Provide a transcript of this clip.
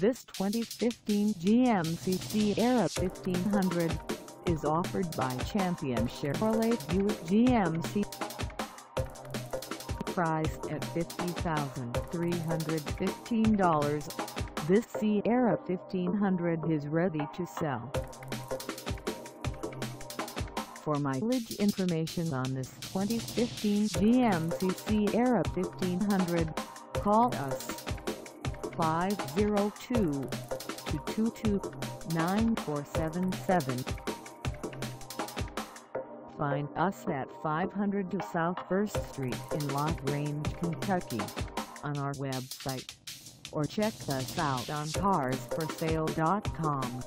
This 2015 GMC Sierra 1500 is offered by Champion Chevrolet Buick GMC. Priced at $50,315, this Sierra 1500 is ready to sell. For mileage information on this 2015 GMC Sierra 1500, call us 502-222-9477. Find us at 500 South 1st Street in La Grange, Kentucky on our website or check us out on carsforsale.com.